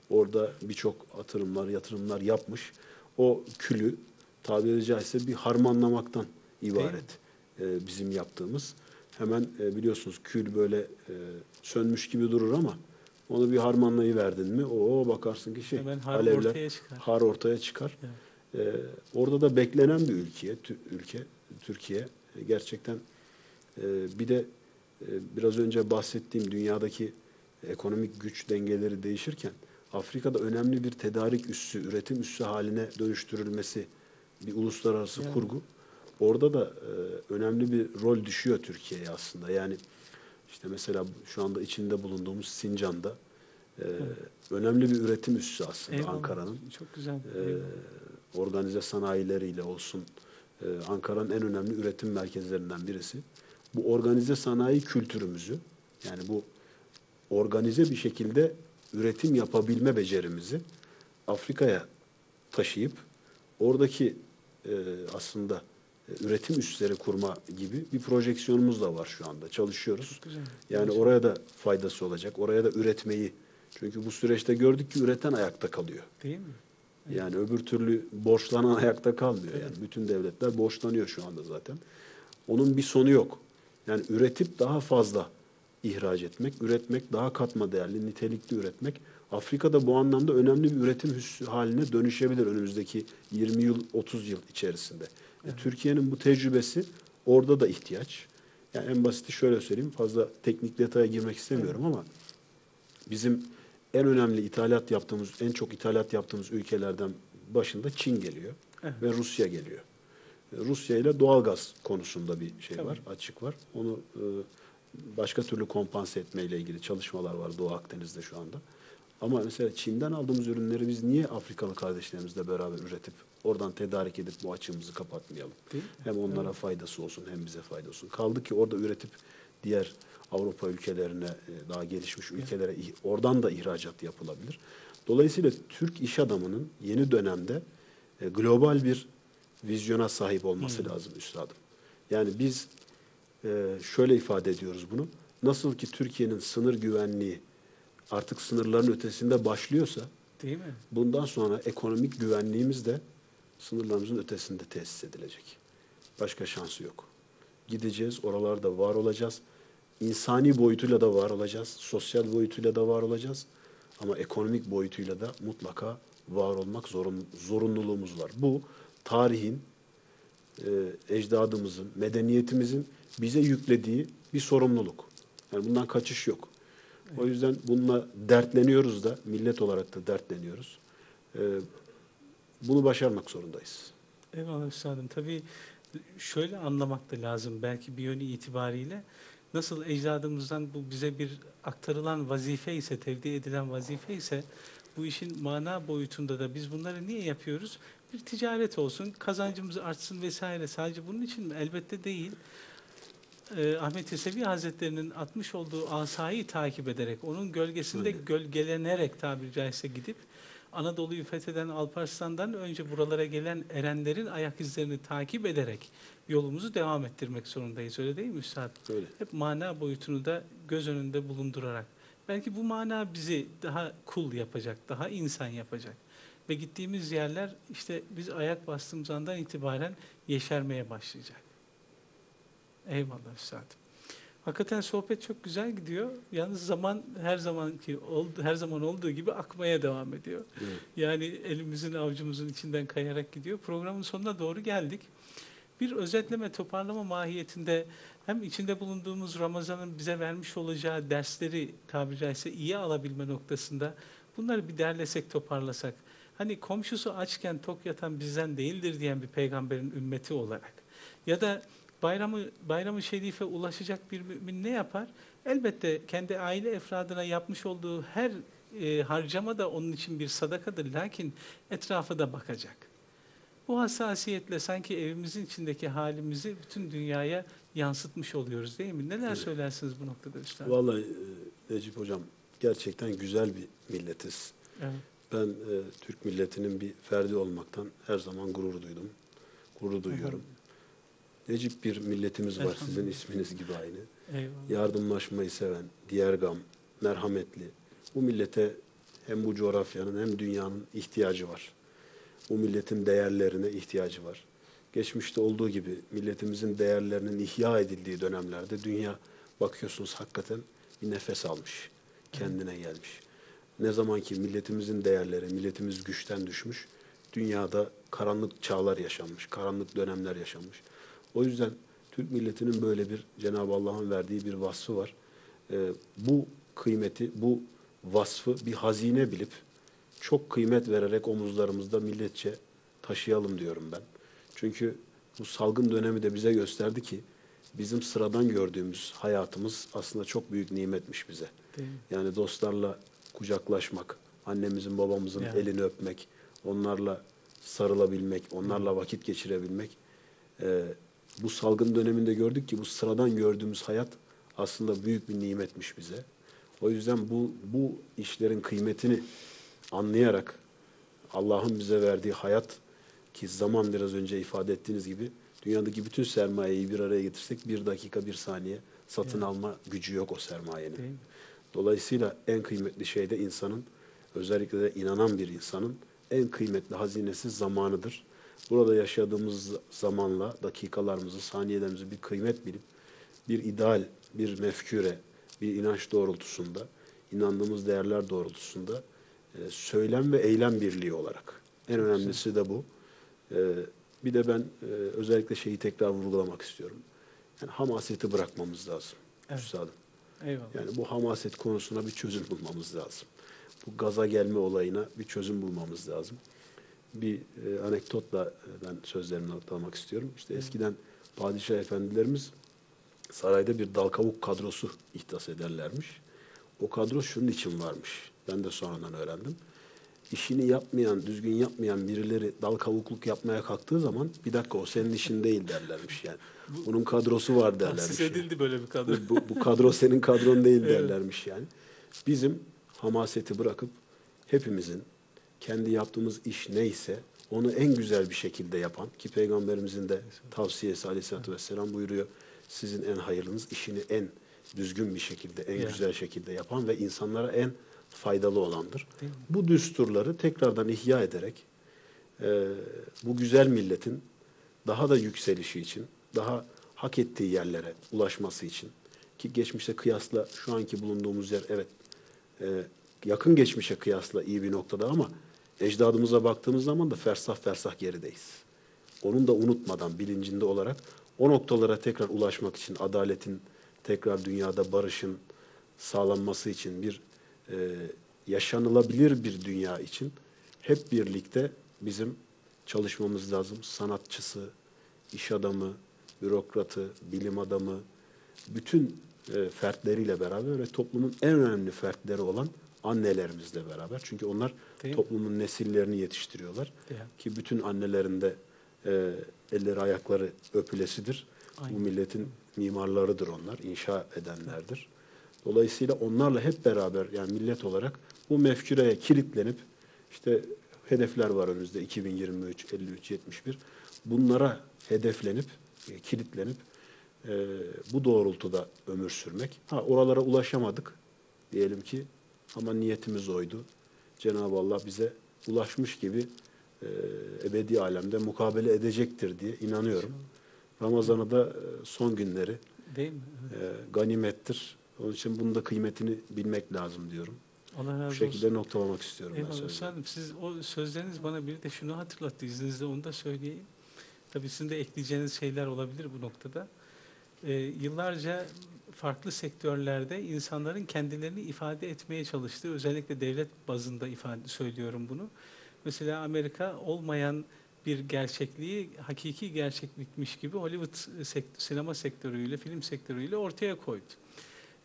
orada birçok atırımlar, yatırımlar yapmış. O külü tabiri caizse bir harmanlamaktan ibaret e, bizim yaptığımız. Hemen e, biliyorsunuz kül böyle e, sönmüş gibi durur ama onu bir harmanlayıverdin mi o bakarsın ki şey Hemen har alevler ortaya çıkar. har ortaya çıkar. E, orada da beklenen bir ülke, ülke Türkiye. E, gerçekten e, bir de e, biraz önce bahsettiğim dünyadaki ekonomik güç dengeleri değişirken Afrika'da önemli bir tedarik üssü, üretim üssü haline dönüştürülmesi bir uluslararası Yani. kurgu. Orada da e, önemli bir rol düşüyor Türkiye'ye aslında. Yani işte mesela şu anda içinde bulunduğumuz Sincan'da e, önemli bir üretim üssü aslında. Ankara'nın Çok güzel. e, Eyvallah. organize sanayileriyle olsun e, Ankara'nın en önemli üretim merkezlerinden birisi. Bu organize sanayi kültürümüzü yani bu organize bir şekilde üretim yapabilme becerimizi Afrika'ya taşıyıp oradaki e, aslında üretim üsleri kurma gibi bir projeksiyonumuz da var şu anda. Çalışıyoruz. Yani oraya da faydası olacak. Oraya da üretmeyi çünkü bu süreçte gördük ki üreten ayakta kalıyor. Değil mi? Yani öbür türlü borçlanan ayakta kalmıyor. Yani bütün devletler borçlanıyor şu anda zaten. Onun bir sonu yok. Yani üretip daha fazla ihraç etmek, üretmek, daha katma değerli, nitelikli üretmek Afrika'da bu anlamda önemli bir üretim haline dönüşebilir önümüzdeki 20 yıl, 30 yıl içerisinde. E, Türkiye'nin bu tecrübesi orada da ihtiyaç. Yani en basiti şöyle söyleyeyim, fazla teknik detaya girmek istemiyorum ama bizim en önemli ithalat yaptığımız, en çok ithalat yaptığımız ülkelerden başında Çin geliyor Evet. ve Rusya geliyor. E, Rusya ile doğalgaz konusunda bir şey Tabii. var, açık var. Onu e, başka türlü kompanse etmeyle ilgili çalışmalar var Doğu Akdeniz'de şu anda. Ama mesela Çin'den aldığımız ürünleri biz niye Afrikalı kardeşlerimizle beraber üretip oradan tedarik edip bu açığımızı kapatmayalım? Hem onlara faydası olsun hem bize faydası olsun. Kaldı ki orada üretip diğer Avrupa ülkelerine, e, daha gelişmiş ülkelere oradan da ihracat yapılabilir. Dolayısıyla Türk iş adamının yeni dönemde e, global bir vizyona sahip olması lazım üstadım. Yani biz e, şöyle ifade ediyoruz bunu. Nasıl ki Türkiye'nin sınır güvenliği artık sınırların ötesinde başlıyorsa Değil mi? Bundan sonra ekonomik güvenliğimiz de sınırlarımızın ötesinde tesis edilecek. Başka şansı yok. Gideceğiz, oralarda var olacağız. İnsani boyutuyla da var olacağız, sosyal boyutuyla da var olacağız. Ama ekonomik boyutuyla da mutlaka var olmak zorun, zorunluluğumuz var. Bu tarihin, e, ecdadımızın, medeniyetimizin bize yüklediği bir sorumluluk. Yani bundan kaçış yok. O yüzden bununla dertleniyoruz da, millet olarak da dertleniyoruz. E, bunu başarmak zorundayız. Eyvallah üstadım. Tabii şöyle anlamak da lazım belki bir yönü itibariyle. Nasıl ecdadımızdan bu bize bir aktarılan vazife ise, tevdi edilen vazife ise bu işin mana boyutunda da biz bunları niye yapıyoruz? Bir ticaret olsun, kazancımız artsın vesaire. Sadece bunun için mi? Elbette değil. Ee, Ahmet Yesevi Hazretleri'nin atmış olduğu asayı takip ederek, onun gölgesinde Öyle. gölgelenerek tabiri caizse gidip Anadolu'yu fetheden Alparslan'dan önce buralara gelen erenlerin ayak izlerini takip ederek yolumuzu devam ettirmek zorundayız. Öyle değil mi Üstad? Öyle. Hep mana boyutunu da göz önünde bulundurarak. Belki bu mana bizi daha kul yapacak, daha insan yapacak. Ve gittiğimiz yerler işte biz ayak bastığımız andan itibaren yeşermeye başlayacak. Eyvallah Üstad. Hakikaten sohbet çok güzel gidiyor. Yalnız zaman her zamanki oldu, her zaman olduğu gibi akmaya devam ediyor. Evet. Yani elimizin avucumuzun içinden kayarak gidiyor. Programın sonuna doğru geldik. Bir özetleme, toparlama mahiyetinde hem içinde bulunduğumuz Ramazan'ın bize vermiş olacağı dersleri tabiri caizse iyi alabilme noktasında bunları bir derlesek, toparlasak. Hani komşusu açken tok yatan bizden değildir diyen bir peygamberin ümmeti olarak. Ya da bayramı bayramı şerife ulaşacak bir mümin ne yapar? Elbette kendi aile efradına yapmış olduğu her e, harcama da onun için bir sadakadır. Lakin etrafa da bakacak. Bu hassasiyetle sanki evimizin içindeki halimizi bütün dünyaya yansıtmış oluyoruz değil mi? Neler söylersiniz bu noktada Üstad? Vallahi e, Necip Hocam gerçekten güzel bir milletiz. Evet. Ben e, Türk milletinin bir ferdi olmaktan her zaman gurur duydum. Gurur duyuyorum. Necip bir milletimiz var sizin isminiz gibi aynı. Eyvallah. Yardımlaşmayı seven, diğer gam, merhametli. Bu millete hem bu coğrafyanın hem dünyanın ihtiyacı var. Bu milletin değerlerine ihtiyacı var. Geçmişte olduğu gibi milletimizin değerlerinin ihya edildiği dönemlerde dünya bakıyorsunuz hakikaten bir nefes almış. Kendine gelmiş. Ne zaman ki milletimizin değerleri, milletimiz güçten düşmüş, dünyada karanlık çağlar yaşanmış, karanlık dönemler yaşanmış. O yüzden Türk milletinin böyle bir Cenab-ı Allah'ın verdiği bir vasfı var. Ee, bu kıymeti, bu vasfı bir hazine bilip çok kıymet vererek omuzlarımızda milletçe taşıyalım diyorum ben. Çünkü bu salgın dönemi de bize gösterdi ki bizim sıradan gördüğümüz hayatımız aslında çok büyük nimetmiş bize. Yani dostlarla kucaklaşmak, annemizin babamızın Yani. elini öpmek, onlarla sarılabilmek, onlarla vakit geçirebilmek. Ee, bu salgın döneminde gördük ki bu sıradan gördüğümüz hayat aslında büyük bir nimetmiş bize. O yüzden bu bu işlerin kıymetini anlayarak Allah'ın bize verdiği hayat ki zaman biraz önce ifade ettiğiniz gibi dünyadaki bütün sermayeyi bir araya getirsek bir dakika bir saniye satın Yani. alma gücü yok o sermayenin. Dolayısıyla en kıymetli şey de insanın, özellikle de inanan bir insanın en kıymetli hazinesi zamanıdır. Burada yaşadığımız zamanla dakikalarımızı, saniyelerimizi bir kıymet bilip, bir ideal, bir mefküre, bir inanç doğrultusunda, inandığımız değerler doğrultusunda e, söylem ve eylem birliği olarak. En önemlisi de bu. E, bir de ben e, özellikle şeyi tekrar vurgulamak istiyorum. Yani hamaseti bırakmamız lazım. Evet. Üstadım. Eyvallah. Yani bu hamaset konusuna bir çözüm bulmamız lazım. Bu gaza gelme olayına bir çözüm bulmamız lazım. Bir e, anekdotla e, ben sözlerimi noktalamak istiyorum. İşte eskiden padişah efendilerimiz sarayda bir dal kavuk kadrosu ihdas ederlermiş. O kadro şunun için varmış. Ben de sonradan öğrendim. İşini yapmayan, düzgün yapmayan birileri dal kavukluk yapmaya kalktığı zaman bir dakika o senin işin değil derlermiş yani. Onun kadrosu var derlermiş. Tahsis yani. edildi böyle bir kadro. Bu, bu kadro senin kadron değil [laughs] derlermiş yani. Bizim hamaseti bırakıp hepimizin kendi yaptığımız iş neyse onu en güzel bir şekilde yapan ki peygamberimizin de tavsiyesi aleyhissalatü vesselam buyuruyor. Sizin en hayırlınız işini en düzgün bir şekilde, en Ya. güzel şekilde yapan ve insanlara en faydalı olandır. Bu düsturları tekrardan ihya ederek e, bu güzel milletin daha da yükselişi için, daha hak ettiği yerlere ulaşması için ki geçmişe kıyasla şu anki bulunduğumuz yer evet e, yakın geçmişe kıyasla iyi bir noktada ama ecdadımıza baktığımız zaman da fersah fersah gerideyiz. Onun da unutmadan bilincinde olarak o noktalara tekrar ulaşmak için adaletin tekrar dünyada barışın sağlanması için bir e, yaşanılabilir bir dünya için hep birlikte bizim çalışmamız lazım. Sanatçısı, iş adamı, bürokratı, bilim adamı, bütün e, fertleriyle beraber ve toplumun en önemli fertleri olan annelerimizle beraber. Çünkü onlar Değil mi? toplumun nesillerini yetiştiriyorlar. Ya. Ki bütün annelerin de e, elleri ayakları öpülesidir. Bu Aynen. milletin mimarlarıdır onlar, inşa edenlerdir. Dolayısıyla onlarla hep beraber yani millet olarak bu mefküreye kilitlenip işte hedefler var önümüzde 2023, 53, 71. Bunlara hedeflenip, e, kilitlenip e, bu doğrultuda ömür sürmek. Ha oralara ulaşamadık diyelim ki ama niyetimiz oydu. Cenab-ı Allah bize ulaşmış gibi e, ebedi alemde mukabele edecektir diye inanıyorum. Ramazan'ı da e, son günleri Değil mi? Evet. e, ganimettir. Onun için bunun da kıymetini bilmek lazım diyorum. Allah razı Bu olsun. şekilde noktalamak istiyorum Eyvallah üstadım. Siz o sözleriniz bana bir de şunu hatırlattı. İzninizle onu da söyleyeyim. Tabii sizin de ekleyeceğiniz şeyler olabilir bu noktada. Ee, yıllarca farklı sektörlerde insanların kendilerini ifade etmeye çalıştığı, özellikle devlet bazında ifade söylüyorum bunu. Mesela Amerika olmayan bir gerçekliği hakiki gerçeklikmiş gibi Hollywood sekt- sinema sektörüyle, film sektörüyle ortaya koydu.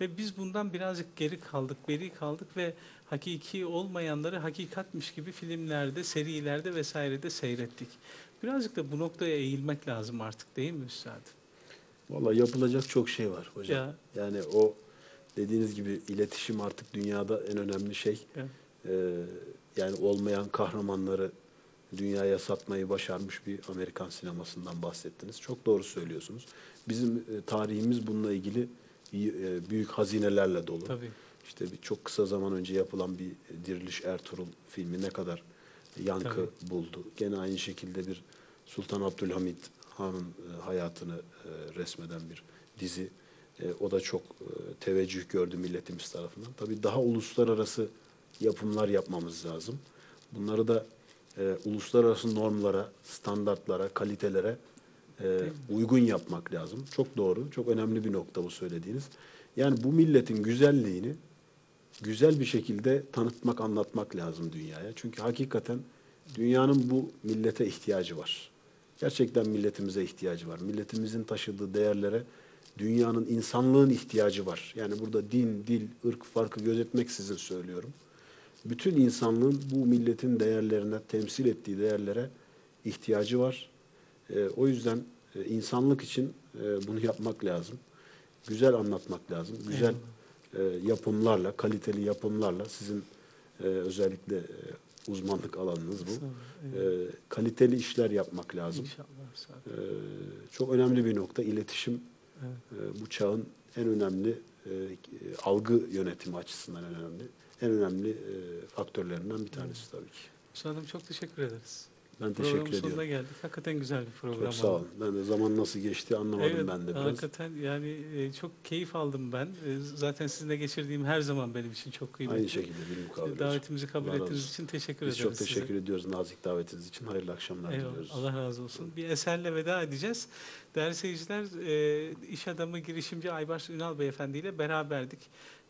Ve biz bundan birazcık geri kaldık, beri kaldık ve hakiki olmayanları hakikatmiş gibi filmlerde, serilerde vesairede seyrettik. Birazcık da bu noktaya eğilmek lazım artık değil mi Üstad? Vallahi yapılacak çok şey var hocam. Ya. Yani o dediğiniz gibi iletişim artık dünyada en önemli şey. Ya. Ee, yani olmayan kahramanları dünyaya satmayı başarmış bir Amerikan sinemasından bahsettiniz. Çok doğru söylüyorsunuz. Bizim e, tarihimiz bununla ilgili e, büyük hazinelerle dolu. Tabii. İşte bir çok kısa zaman önce yapılan bir Diriliş Ertuğrul filmi ne kadar yankı Tabii. buldu. Gene aynı şekilde bir Sultan Abdülhamid Han'ın e, hayatını e, resmeden bir dizi. E, o da çok teveccüh gördü milletimiz tarafından. Tabii daha uluslararası yapımlar yapmamız lazım. Bunları da e, uluslararası normlara, standartlara, kalitelere e, uygun yapmak lazım. Çok doğru, çok önemli bir nokta bu söylediğiniz. Yani bu milletin güzelliğini güzel bir şekilde tanıtmak, anlatmak lazım dünyaya. Çünkü hakikaten dünyanın bu millete ihtiyacı var. Gerçekten milletimize ihtiyacı var. Milletimizin taşıdığı değerlere dünyanın, insanlığın ihtiyacı var. Yani burada din, dil, ırk farkı gözetmeksizin söylüyorum. Bütün insanlığın bu milletin değerlerine, temsil ettiği değerlere ihtiyacı var. Ee, o yüzden e, insanlık için e, bunu yapmak lazım. Güzel anlatmak lazım. Güzel e, yapımlarla, kaliteli yapımlarla sizin e, özellikle e, uzmanlık alanınız bu. Sağ olun, E, kaliteli işler yapmak lazım. İnşallah. E, çok önemli bir nokta iletişim. Evet. E, bu çağın en önemli e, algı yönetimi açısından en önemli. En önemli e, faktörlerinden bir tanesi tabii ki. Musa Hanım çok teşekkür ederiz. Ben Programın teşekkür sonuna ediyorum. geldik. Hakikaten güzel bir program Çok sağ olun. Ben de zaman nasıl geçti anlamadım Evet, ben de biraz. hakikaten yani e, çok keyif aldım ben. E, zaten sizinle geçirdiğim her zaman benim için çok kıymetli. Aynı şekilde bir mukabele. Davetimizi kabul Allah ettiğiniz için teşekkür Biz ederiz çok teşekkür size. ediyoruz nazik davetiniz için. Hayırlı akşamlar Eyvallah, diliyoruz. Allah razı olsun. Bir eserle veda edeceğiz. Değerli seyirciler, e, iş adamı, girişimci Aybars Ünal Beyefendi ile beraberdik.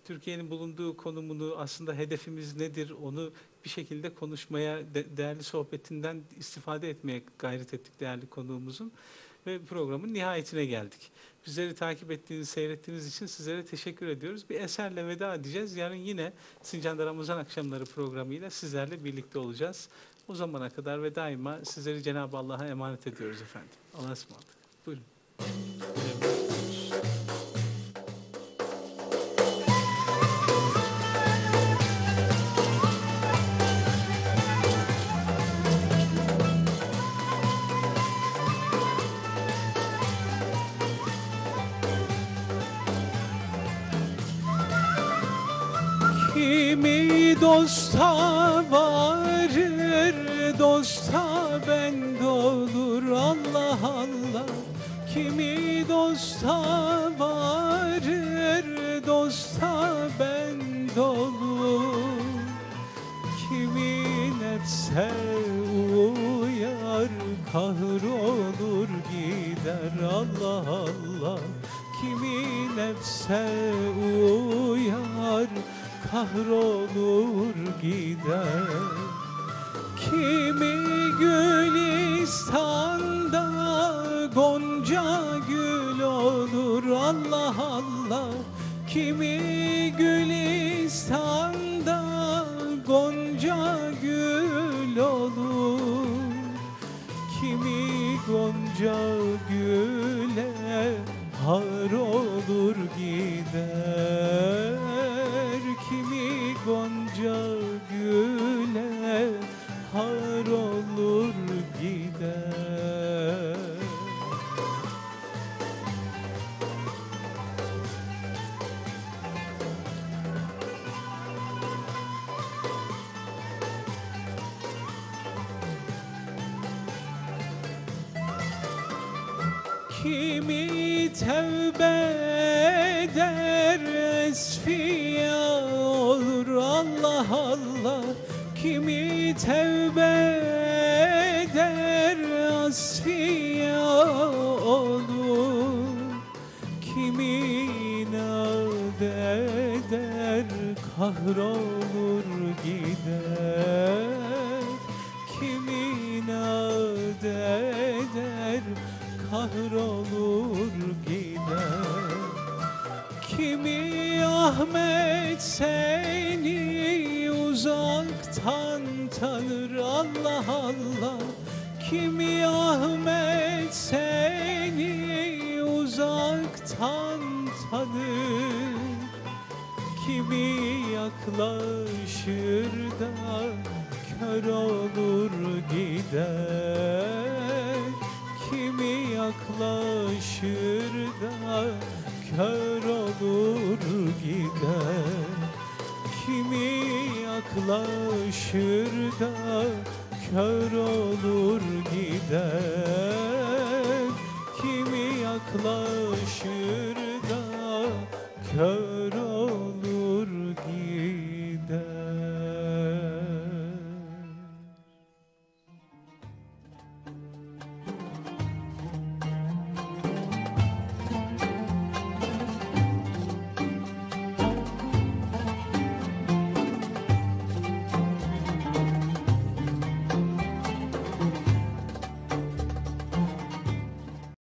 Türkiye'nin bulunduğu konumunu, aslında hedefimiz nedir onu bir şekilde konuşmaya, de- değerli sohbetinden istifade etmeye gayret ettik değerli konuğumuzun. Ve programın nihayetine geldik. Bizleri takip ettiğiniz, seyrettiğiniz için sizlere teşekkür ediyoruz. Bir eserle veda edeceğiz. Yarın yine Sincan'da Ramazan akşamları programıyla sizlerle birlikte olacağız. O zamana kadar ve daima sizleri Cenab-ı Allah'a emanet ediyoruz efendim. Allah'a ısmarladık. Buyurun. Kimi dosta varır, dosta ben olur Allah Allah. Kimi dosta varır, dosta ben olur. Kimi nefse uyar, kahrolur gider Allah Allah. Kimi nefse uyar, kahrolur gider. Kimi Gülistan'da gonca gül olur. Allah Allah Kimi Gülistan'da gonca gül olur. Kimi gonca güle har olur gider gonca güle har olur gider. Kimi tevbe Allah Allah Kimi tevbe eder asfiya olur? Kimi inat eder kahrolur gider. Kimi inat eder kahrolur gider. Kimi Ahmet seni uzaktan tanır Allah Allah. Kimi Ahmet seni uzaktan tanır? Kimi yaklaşır da kör olur gider? Kimi yaklaşır da kör olur gider? Kimi uzaklaşır da kör olur gider. Kimi yaklaşır da kör